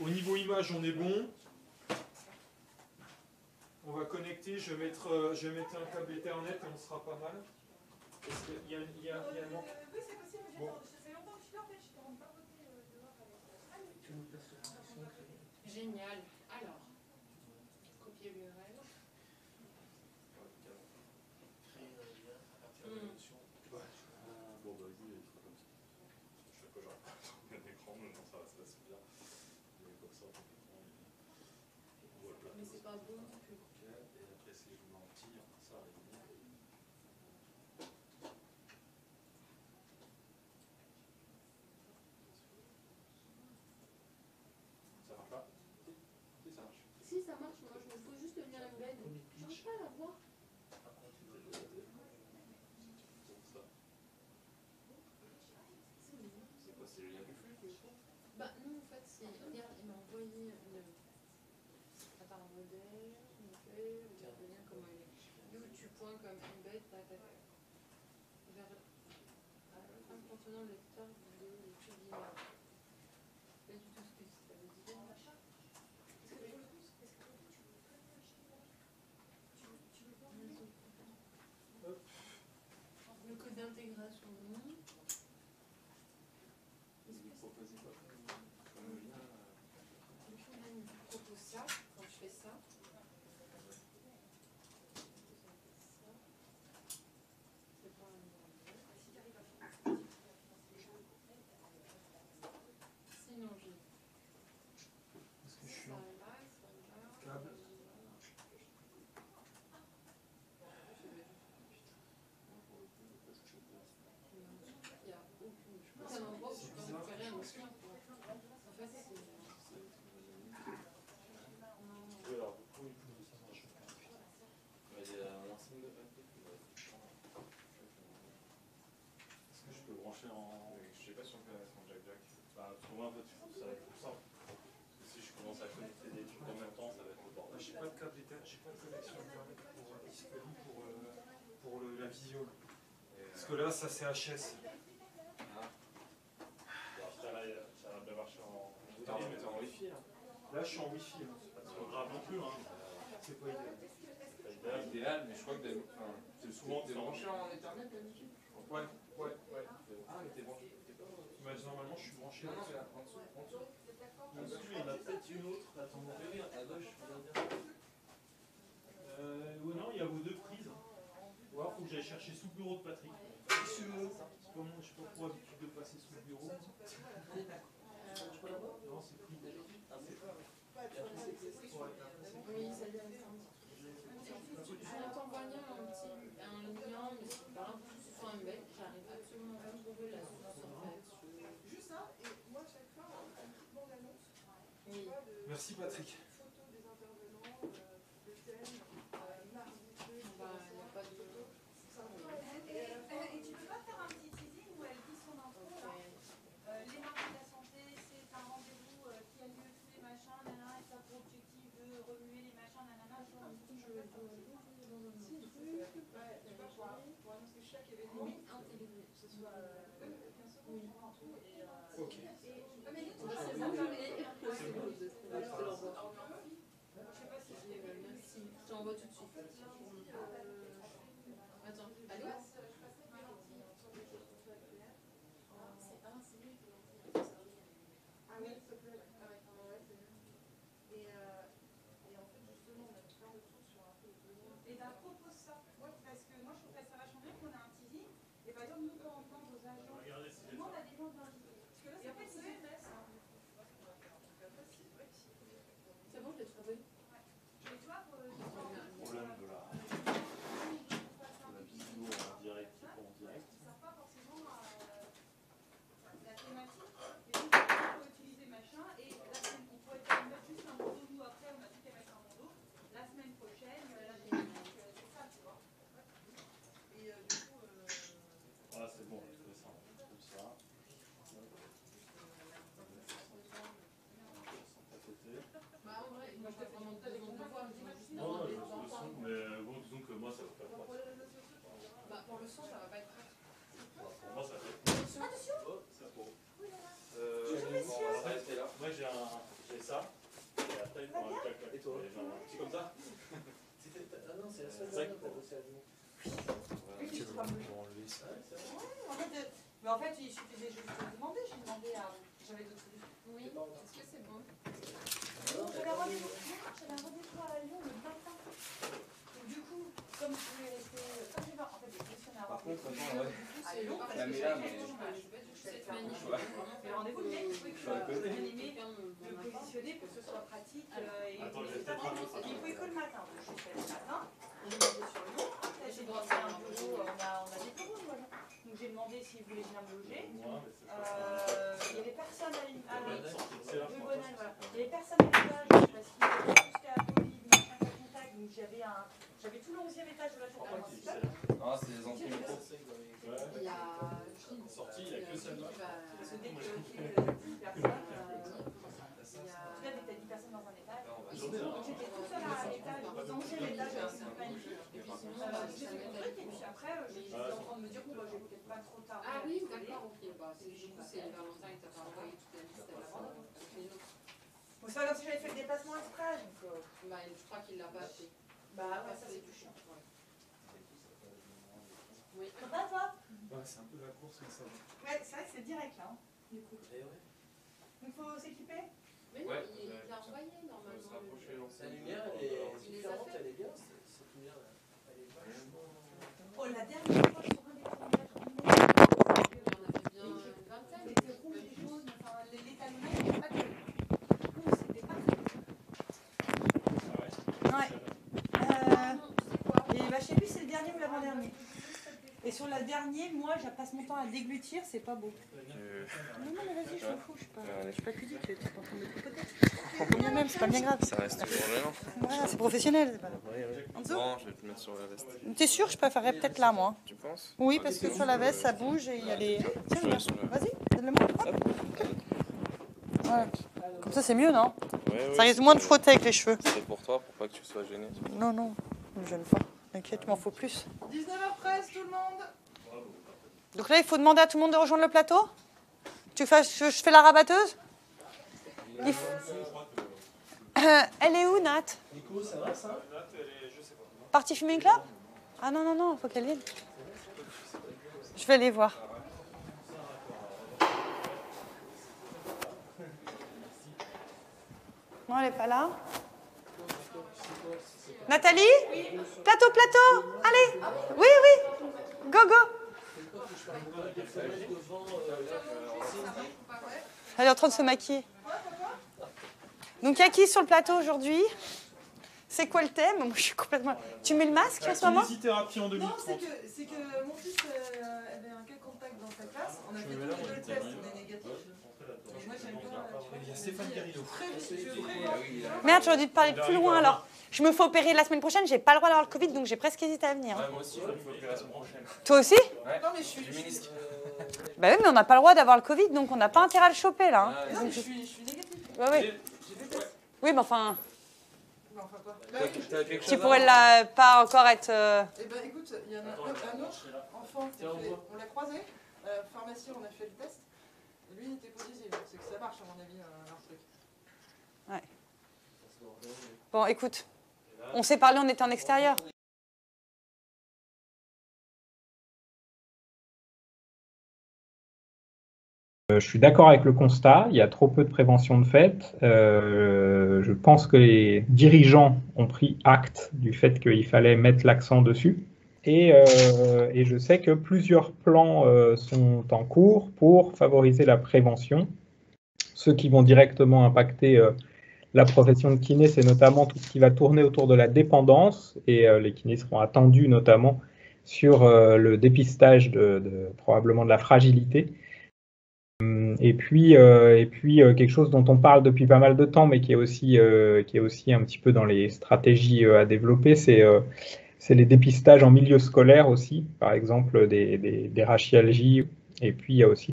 Au niveau image, on est bon. On va connecter, je vais mettre, euh, je vais mettre un câble Ethernet et on sera pas mal. Parce qu'il y a, il y a- il y a manque. Oui, c'est possible, mais Bon. que euh, Génial. Alors, copier l'URL. Hmm. Bon, bah, vas-y, il faut comme ça. Je sais pas, j'aurais pas un écran, mais non, ça va se passer bien. Mais comme ça, on peut on voit le plateau. Mais c'est pas bon. Ok, et après, si je mets en petit, ça bien. Ça marche pas Si, ça marche. Si ça marche, moi je me faut juste venir embed. J'arrive pas à la voir. C'est quoi, c'est le lien du flux Bah non, en fait, si. Regarde, il m'a envoyé le. Modèle. D'où tu comme embed, tac, tac, tac. Vers. Un contenant lecteur de l'étude linéaire. Pas du tout ce que ça veut dire. Le code d'intégration, non. Vous proposez quoi comme comme lien euh, Et puis là, il me propose ça, quand je fais ça. C'est pas un numéro. Sinon, j'ai Parce que je suis ça en là, ça là. câble. Il y a aucune. C'est un endroit où je peux récupérer un aussi. En fait, c'est. Oui, alors du coup, il faut ça marche pas. Mais il y a un ensemble de papier qui va être Est-ce que je peux brancher en. Je sais pas si on peut mettre en jack-jack. Pour moi, en fait, ça va être plus simple. Parce que si je commence à connecter des trucs en même temps, ça va être le bordel. j'ai pas de câble Ethernet, j'ai pas de connexion Ethernet pour euh, Xcali pour, euh, pour le- la visio. euh, Parce que là, ça c'est HS. ah. Ça va bien marcher en. Putain, mais t'es en Wi-Fi là. Là, je suis en Wi-Fi. là. C'est pas trop grave non plus, hein. C'est pas idéal. C'est pas idéal. mais je crois que enfin, C'est souvent t'es branché en Ethernet d'habitude Ouais, ouais, ouais. Ah, mais t'es branché. Mais normalement, je suis branché. Non, non, mais en dessous, en dessous. En dessous, il y en a peut-être une autre. Attends, à gauche, je veux dire. Euh, ouais, non, il y a vos deux prises. Ou alors, faut que j'aille chercher sous le bureau de Patrick. C'est pas moi, j'ai pas trop l'habitude de passer sous le bureau. Non, c'est pris. Ouais. Oui, ça vient Je vais t'envoyer un petit un lien, mais c'est pas un plus sur un mail. J'arrive absolument pas à trouver la source en fait. Juste ça, et moi, à chaque fois, en cliquant l'annonce, Oui. tu vois, de Merci Patrick. photos des intervenants, euh, le thème, euh, mardi, truc, Bah, il n'y a pas de. c'est un peu à la Et, euh, et tu peux pas faire un petit teasing où elle dit son intro là Euh, Les marques de la santé, c'est un rendez-vous euh, qui a lieu tous les machins, nanana, et ça pour objectif de remuer les machins, nanana. Je vais te Si, le truc, ouais, tu vois, pour, annoncer chaque événement, que ce soit euh, bien sûr, Oui. on tout, et, euh, Ok. Ah, mais tu vois, C'est c'est bon, ça, je l'ai. C'est bon, je l'ai. Alors, Je te l'envoie. alors, merci. Je sais pas si Je l'ai, bah, Merci. Je t'envoie tout de suite. Euh, Attends, allô C'est un, c'est lui qui l'a fait. Ah oui, s'il te plaît. Ah ouais, ouais, c'est bien. Et, euh, et en fait, justement, on a plein de trucs sur un peu le besoin. Et ben propose ça. Ouais, parce que moi je trouverais ça vachement bien qu'on ait un teasing. Et par exemple, nous quand on demande aux agents, Regardez si demande à des gens d'inviter. Parce que là, Et c'est en fait, fait, ils c'est se laissent. C'est bon, je l'ai trouvé. Et tu vois, pour le problème de la, de la vidéo en direct et pas en direct. Ils savent pas forcément euh, la thématique. Et donc, on peut utiliser machin. Et la semaine, on pourrait faire mettre juste un bandeau. Nous, après, on a tout qu'à mettre un bandeau. La semaine prochaine, euh, la thématique, euh, c'est ça. Ça. Et après, il faut un. Et toi genre, C'est comme ça C'était- Ah non, c'est la seule C'est vrai année que- que t'as bossé à Lyon. Oui. Ah, fait, euh, mais en fait, il suffisait juste de demander. J'ai demandé à. J'avais d'autres solutions. Oui, est-ce que c'est bon J'avais un rendez-vous j'avais un rendez-vous à Lyon le matin. Donc, du coup, comme je voulais rester. Comme j'ai pas. En fait, j'ai questionné un Par contre, rendez-vous. attends, ouais. À Lyon, parce La que Je sais pas du tout cette manif. Ouais. Mais le rendez-vous, le mec, il trouvait que Sur le j'aurais côté. bien aimé Quelqu'un me le m'en a pas. positionner pour que ce soit pratique. euh, et Attends, peut-être Il pouvait que le matin. Donc, je suis allée le matin. On est monté sur Lyon. Après, j'ai demandé un bureau. On a, on a des bureaux, voilà. Donc, j'ai demandé s'ils voulaient venir me loger. Euh, il y avait personne à l'im- à pas ça. C'est là, Le moi. Bonal, voilà. Il y avait personne à l'étage parce qu'il y avait tout ce qu'il y a à Covid, machin, tac, tac. Donc j'avais un, j'avais tout le 11e étage de la c'est- principale. c'est Ah, c'est les entrées. Il y a Gilles. Sortie, il y a que celle-là. Parce que dès que tu es 10 personnes, euh, il y a, Ça, en tout cas, dès que t'as 10 personnes dans un étage. hein. Donc j'étais toute seule à l'étage, au 11e étage, c'était magnifique. Et puis Euh, euh, j'ai fait mon truc et puis après, euh, j'étais en train de me dire, bon, bah, je vais peut-être pas trop tarder. Ah oui, d'accord, ok. Bah, c'est du coup, c'est Valentin qui t'a pas envoyé toute la liste à la bande. Bon, c'est pas comme si j'avais fait le déplacement exprès, donc. euh, Bah, je crois qu'il l'a pas fait. Bah ouais, ça c'est du chiant. Oui. Va toi Ouais, c'est un peu la course, mais ça. Ouais, c'est vrai que c'est direct là, hein, du coup. Eh ouais. Donc faut s'équiper? Mais non, Ouais. il il l'a envoyé On va se normalement. rapprocher. La lumière, elle est différente, elle est bien. c'est- Cette lumière, elle est vachement. Oh, la dernière fois sur un des tournages, Il y en avait bien une vingtaine. elle était rouge et jaune, enfin les- l'étalonnage, il n'y avait pas de. Ouh, c'était pas très Ah ouais Ouais. Ah Euh, non, tu sais quoi et bah, je sais plus si c'est le dernier ou l'avant-dernier. Et sur le dernier, moi, je passe mon temps à déglutir, c'est pas beau. Non, non, mais vas-y, je m'en fous, je suis pas, je suis pas pudique, tu es en train de me bien même, c'est pas bien grave. Ça reste toujours gênant. Voilà, c'est professionnel, c'est pas En dessous Bon, je vais te mettre sur la veste. T'es sûr, je préférerais peut-être là, moi. Tu penses Oui, parce que sur la veste, ça bouge et il y a les. Tiens. Vas-y, donne-le-moi. Voilà. Comme ça, c'est mieux, non Ouais, Ça risque moins de frotter avec les cheveux. C'est pour toi, pour pas que tu sois gêné. Non, non, ne me gêne pas. T'inquiète, il m'en faut plus. 19h13, tout le monde. Donc là, il faut demander à tout le monde de rejoindre le plateau? Tu fais, je, je fais la rabatteuse? Il Euh, Elle est où, Nat? Nico, ça va ça? Nat, elle est, je sais pas. Partie fumer une clope Ah non, non, non, il faut qu'elle vienne. Je vais aller voir. Non, elle n'est pas là. Nathalie? Plateau, plateau Allez Oui, oui Go, go Elle est en train de se maquiller. Donc, il y a qui sur le plateau aujourd'hui? C'est quoi le thème? Moi, je suis complètement... Tu mets le masque en ce moment? En Non, 2030. c'est que, c'est que mon fils euh, avait un cas contact dans sa classe. On a fait tous les deux le test, on est négatif. Moi, j'aime vois, Il y a Stéphane vraiment. Merde, j'aurais dû te parler plus loin alors. Je me fais opérer la semaine prochaine, j'ai pas le droit d'avoir le Covid, donc j'ai presque hésité à venir. Ouais, moi aussi, il faut opérer la semaine prochaine. Toi aussi Non, mais je suis. Du je suis- ménisque. Bah oui, mais on n'a pas le droit d'avoir le Covid, donc on n'a pas intérêt à le choper là. hein. Ah, Non, mais je suis, je suis négatif. Ouais, ouais. J'ai des tests. Oui, mais enfin, enfin, quoi. T'as t'as quelque chose tu pourrais la- pas encore être. euh, Eh ben, écoute, il y en a un, un autre enfant, fait- on l'a croisé. À la pharmacie, on a fait le test. Lui, il était positif. C'est que ça marche, à mon avis, un, un truc. Bon, écoute, on s'est parlé, on était en extérieur. Euh, Je suis d'accord avec le constat, il y a trop peu de prévention de fait. Euh, je pense que les dirigeants ont pris acte du fait qu'il fallait mettre l'accent dessus. Et, euh, je sais que plusieurs plans sont en cours pour favoriser la prévention. Ceux qui vont directement impacter la profession de kiné, c'est notamment tout ce qui va tourner autour de la dépendance. Et euh, les kinés seront attendus notamment sur euh, le dépistage de, probablement de la fragilité. Hum, Et puis, euh, et puis quelque chose dont on parle depuis pas mal de temps, mais qui est aussi, qui est aussi un petit peu dans les stratégies à développer, c'est c'est les dépistages en milieu scolaire aussi, par exemple des, des, des rachialgies. Et puis il y a aussi